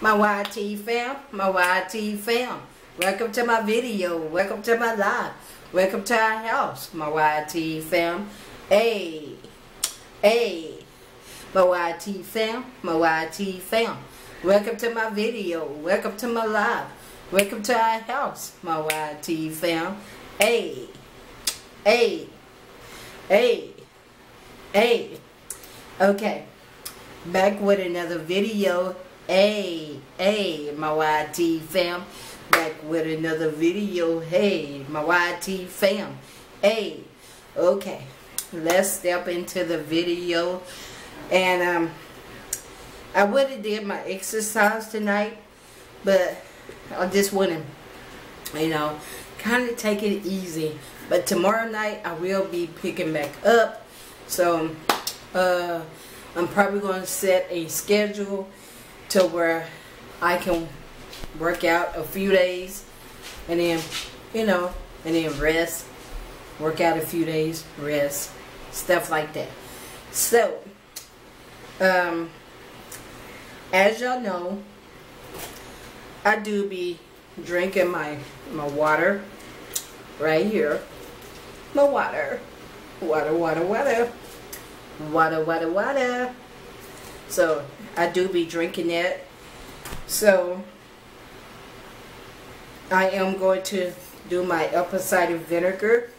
my YT fam, my YT fam. Welcome to my video. Welcome to my live. Welcome to our house, my YT fam. Hey, hey, my YT fam, my YT fam. Welcome to my video. Welcome to my live. Welcome to our house, my YT fam. Hey, hey, hey, hey. Okay, back with another video. Hey, hey, my YT fam. Back with another video. Hey, my YT fam. Hey, okay. Let's step into the video. And um, I would have did my exercise tonight, but I just wouldn't, you know, kind of take it easy. But tomorrow night I will be picking back up. So, uh, I'm probably going to set a schedule to where I can work out a few days and then, you know, and then rest, work out a few days, rest, stuff like that. So, um, as y'all know, I do be drinking my, my water right here. My water. Water, water, water. Water, water, water. So, I do be drinking that. So, I am going to do my apple cider vinegar.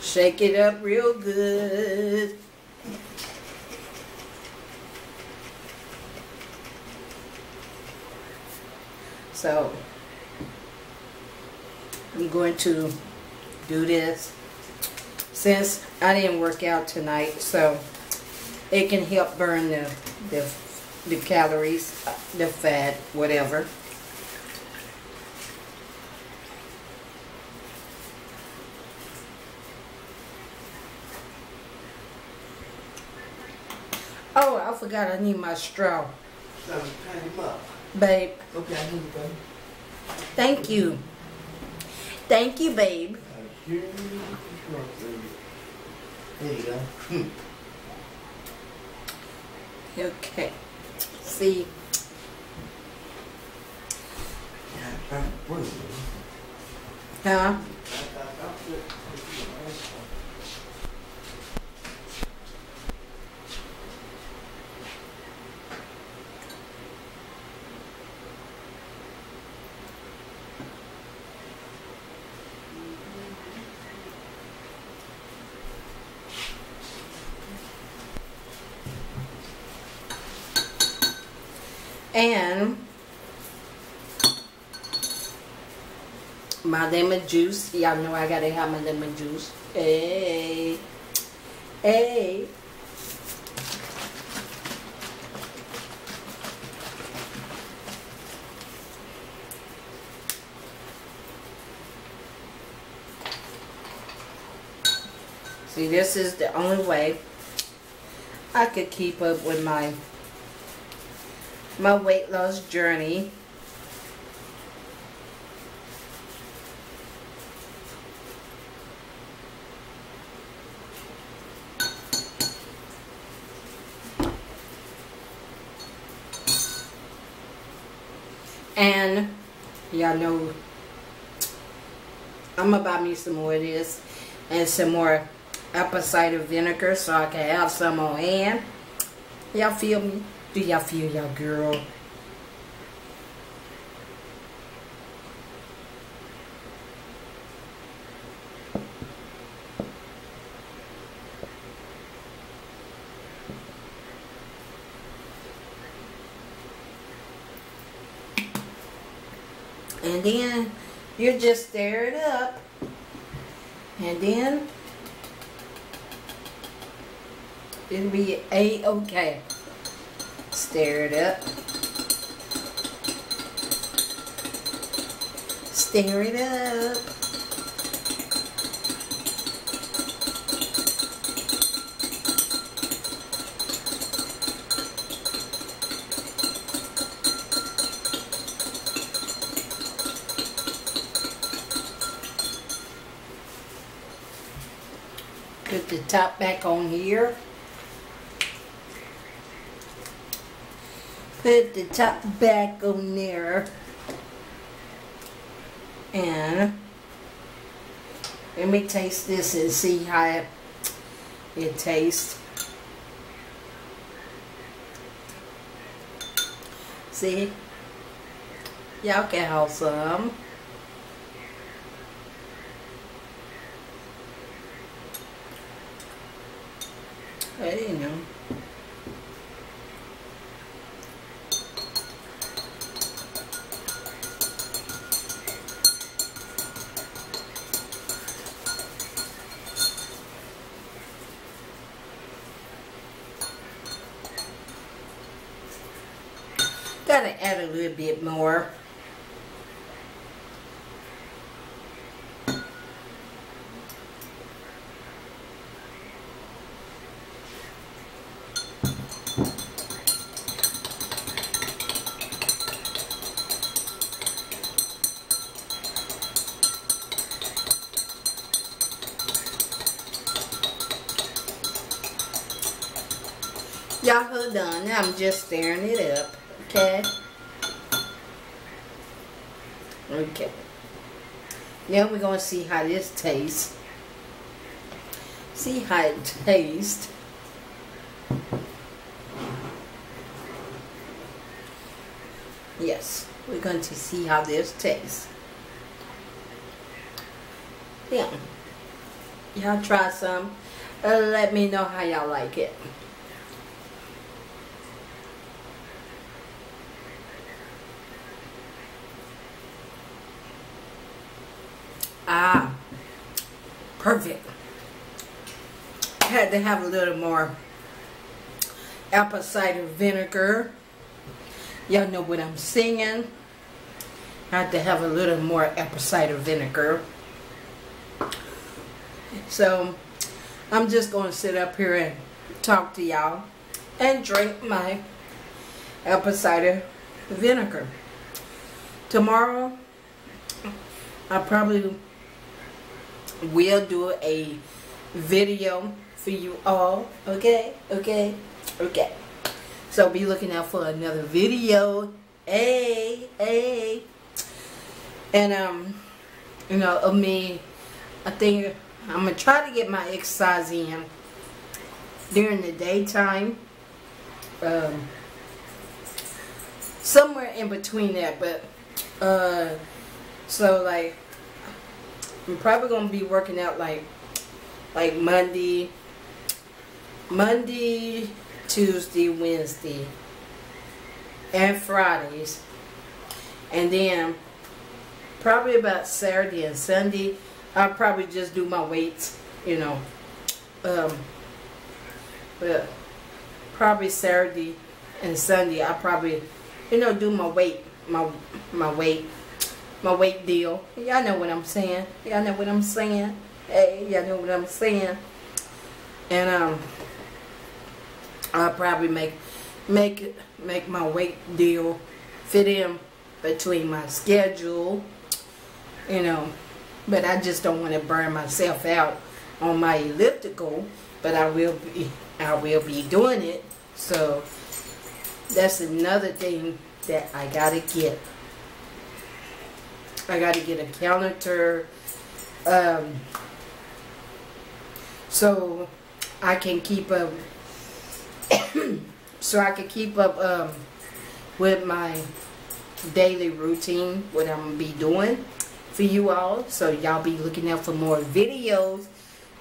Shake it up real good. So, I'm going to do this since I didn't work out tonight so it can help burn the the, the calories the fat whatever. Oh I forgot I need my straw. Babe. Okay, I need to go. thank you. Thank you babe. There you go. Okay see Yeah, I- what is it? huh and my lemon juice. Y'all know I gotta have my lemon juice. Hey, hey. See, this is the only way I could keep up with my my weight loss journey. And y'all know I'm gonna buy me some more of this and some more apple cider vinegar so I can have some on hand. Y'all feel me? Do y'all feel y'all girl? And then you just stir it up. And then it'll be a-okay. Stir it up. Stir it up. Put the top back on here. Put the top back on there. And let me taste this and see how it, it tastes. See? Y'all can have some. I didn't know. Gotta add a little bit more. Y'all done. Now I'm just stirring it up. Okay. Now we're going to see how this tastes. See how it tastes. Yes, we're going to see how this tastes. Yeah. Y'all try some. Uh, let me know how y'all like it. Ah, perfect. Had to have a little more apple cider vinegar. Y'all know what I'm singing. Had to have a little more apple cider vinegar. So, I'm just going to sit up here and talk to y'all and drink my apple cider vinegar. Tomorrow, I probably will do a video for you all. Okay, okay, okay. So be looking out for another video. Hey, hey. And um, you know, of me, I think I'm gonna try to get my exercise in during the daytime. Um, somewhere in between that, but uh, so like I'm probably gonna be working out like like Monday, Monday, Tuesday, Wednesday, and Fridays, and then probably about Saturday and Sunday, I'll probably just do my weights, you know. Um, but probably Saturday and Sunday, I'll probably, you know, do my weight, my my weight my weight deal. Y'all know what I'm saying. Y'all know what I'm saying. Hey, y'all know what I'm saying. And um, I'll probably make make make my weight deal fit in between my schedule. You know, but I just don't want to burn myself out on my elliptical. But I will be I will be doing it. So that's another thing that I gotta get. I got to get a calendar um, so I can keep up so I can keep up um, with my daily routine what I'm gonna be doing for you all. So y'all be looking out for more videos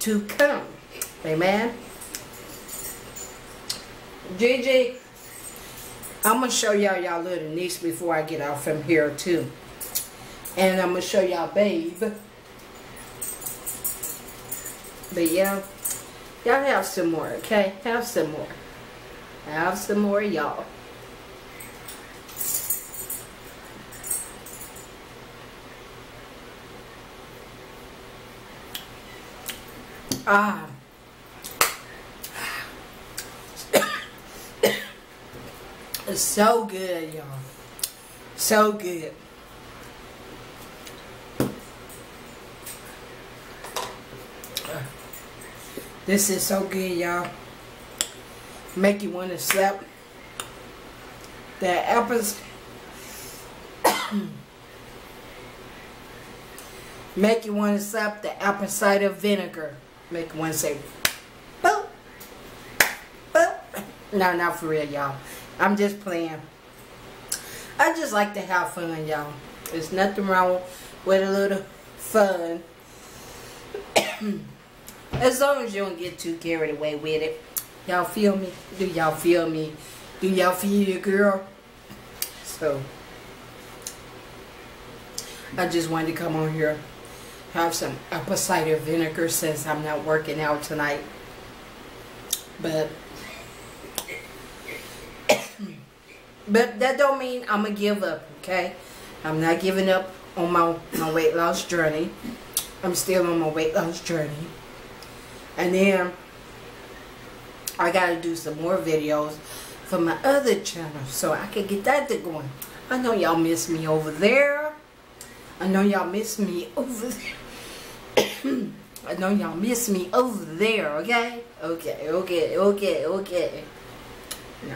to come. Amen. JJ I'm gonna show y'all y'all little niece before I get off from here too and I'm going to show y'all Babe. But yeah, y'all have some more, okay? Have some more. Have some more, y'all. Ah. it's so good, y'all. So good. This is so good, y'all. Make you want to slap the apples make you want to slap the apple cider vinegar. Make to say, boop, boop. No, not for real, y'all. I'm just playing. I just like to have fun, y'all. There's nothing wrong with a little fun. as long as you don't get too carried away with it. Y'all feel me? Do y'all feel me? Do y'all feel your girl? So, I just wanted to come on here, have some apple cider vinegar since I'm not working out tonight. But, but that don't mean I'm gonna give up, okay? I'm not giving up on my, my weight loss journey. I'm still on my weight loss journey. And then I gotta do some more videos for my other channel so I can get that to going. I know y'all miss me over there. I know y'all miss me over there. I know y'all miss me over there, okay? Okay, okay, okay, okay. No.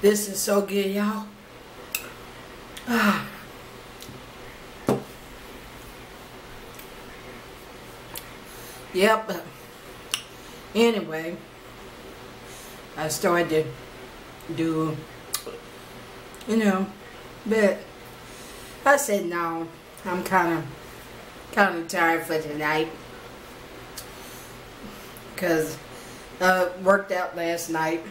This is so good, y'all. Ah. Yep. Anyway, I started to do, you know, but I said no. I'm kind of, kind of tired for tonight because I worked out last night.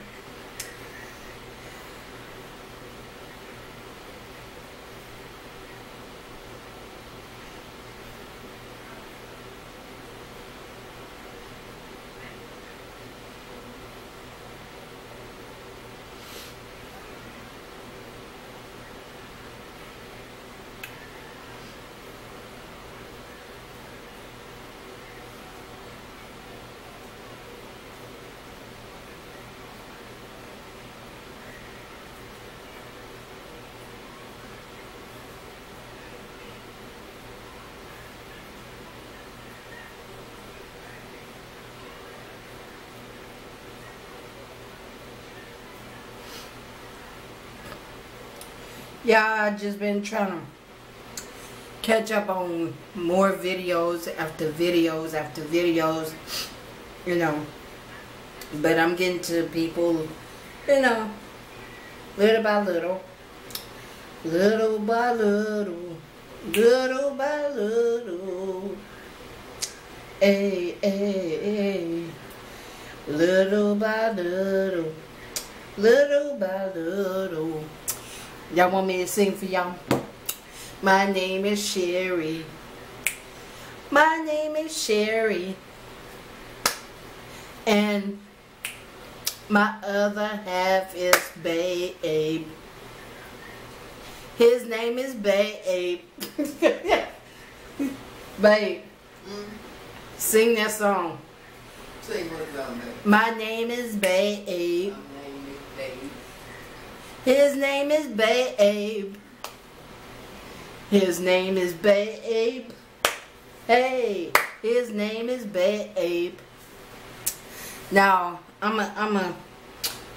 Yeah, I just been trying to catch up on more videos after videos after videos, you know. But I'm getting to people, you know, little by little, little by little, little by little. Hey, hey, hey. Little by little, little by little. Y'all want me to sing for y'all? My name is Cherrie. My name is Cherrie. And my other half is Babe. His name is Babe. Babe. Mm. Sing that song. Sing what about me? My name is Babe. My name is Dave. His name is Babe. His name is Babe. Hey, his name is Babe. Now, I'm a, I'm a,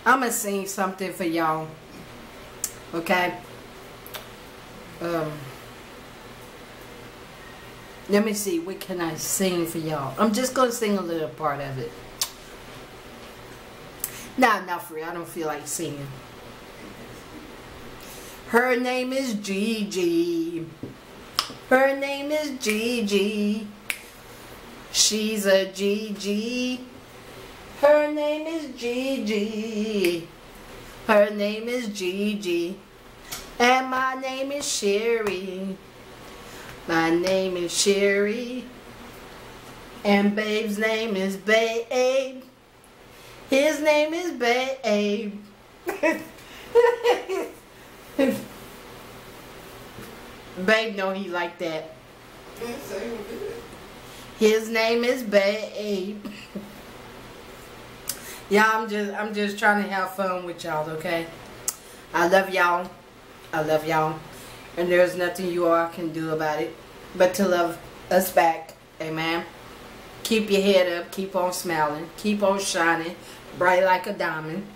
I'm gonna sing something for y'all. Okay. Um. Let me see. What can I sing for y'all? I'm just gonna sing a little part of it. Nah, not for real. I don't feel like singing. Her name is Gigi. Her name is Gigi. She's a Gigi. Her name is Gigi. Her name is Gigi. And my name is Cherrie. My name is Cherrie. And babe's name is Babe. His name is Babe. Babe know he like that. His name is Babe. yeah, I'm just I'm just trying to have fun with y'all, okay? I love y'all. I love y'all. And there's nothing you all can do about it but to love us back. Amen. Keep your head up. Keep on smiling. Keep on shining. Bright like a diamond.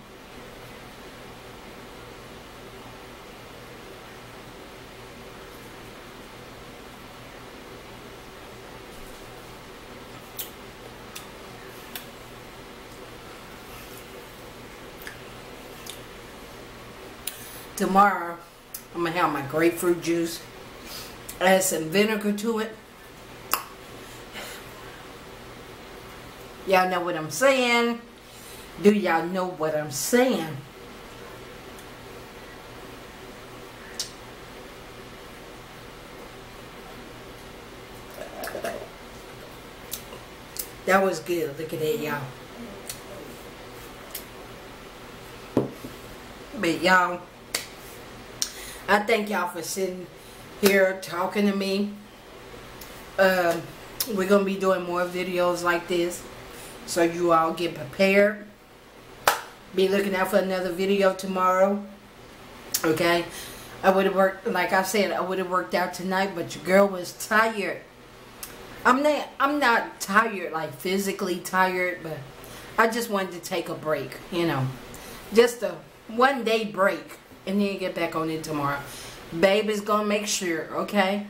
Tomorrow, I'm going to have my grapefruit juice. Add some vinegar to it. Y'all know what I'm saying? Do y'all know what I'm saying? That was good. Look at that, y'all. But y'all, I thank y'all for sitting here talking to me. Um, we're going to be doing more videos like this. So you all get prepared. Be looking out for another video tomorrow. Okay. I would have worked, like I said, I would have worked out tonight, but your girl was tired. I'm not, I'm not tired, like physically tired, but I just wanted to take a break, you know. Just a one day break, and then get back on it tomorrow. Babe is going to make sure, okay?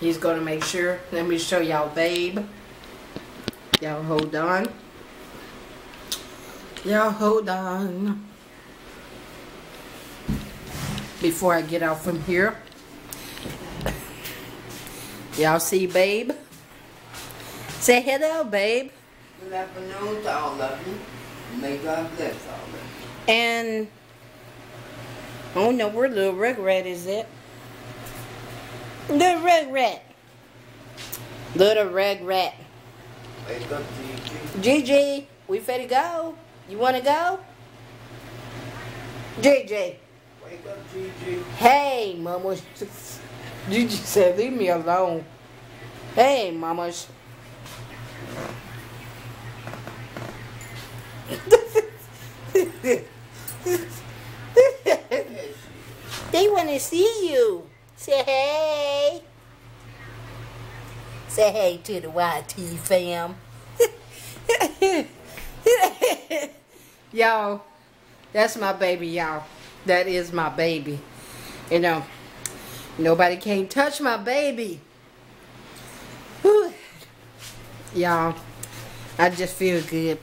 He's going to make sure. Let me show y'all Babe. Y'all hold on. Y'all hold on. Before I get out from here. Y'all see babe? Say hello, babe. Good afternoon to all of you. May God bless all of you. And oh no, where little Rugrat is it? Little Rugrat. Little Rugrat. Wake up, Gigi. Gigi, we finna go. You wanna go? Gigi. Wake up, Gigi. Hey, mama. Gigi said, leave me alone. Hey, mamas. they want to see you. Say hey. Say hey to the YT fam. y'all, that's my baby, y'all. That is my baby. You know, nobody can't touch my baby. Y'all, I just feel good.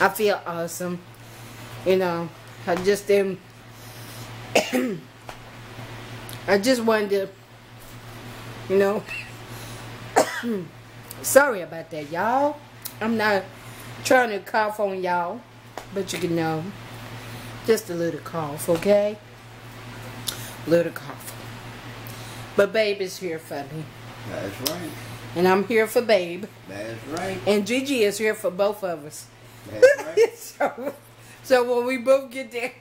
I feel awesome. You know, I just am. I just wanted to, you know. Sorry about that, y'all. I'm not trying to cough on y'all, but you can know. Just a little cough, okay? Little cough. But Babe is here for me. That's right. And I'm here for Babe. That's right. And Gigi is here for both of us. That's right. so, so when we both get there,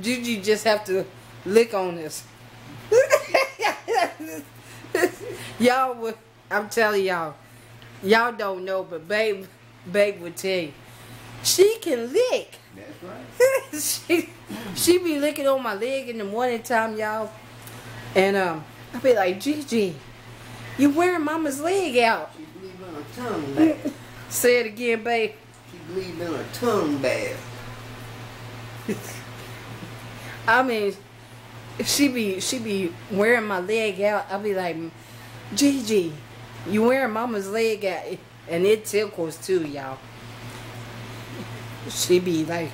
Gigi just have to lick on this. y'all would, I'm telling y'all, y'all don't know, but Babe, Babe would tell you, she can lick. That's right. she, she be licking on my leg in the morning time, y'all. And um, I be like, Gigi, you wearing mama's leg out. She believe in a tongue bath. Say it again, babe. She believe in a tongue bath. I mean, if she be she be wearing my leg out. I be like, Gigi, you wearing mama's leg out, and it tickles too, y'all. She be like,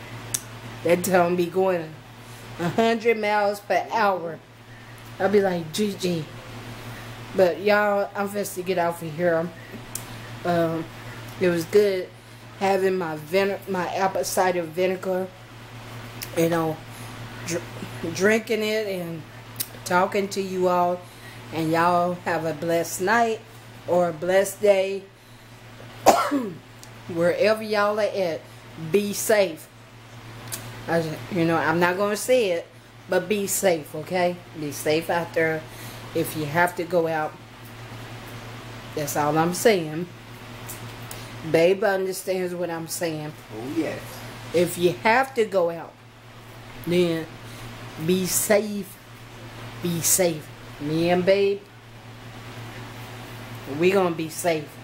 that tongue be going hundred miles per hour. I be like, Gigi. But y'all, I'm supposed to get out of here. Um, it was good having my vine- my apple cider vinegar. You know, dr- drinking it and talking to you all. And y'all have a blessed night or a blessed day. Wherever y'all are at, be safe. I, you know, I'm not going to say it, but be safe, okay? Be safe out there. If you have to go out, that's all I'm saying. Babe understands what I'm saying. Oh, yes. If you have to go out, then be safe. Be safe. Me and babe, we gonna be safe.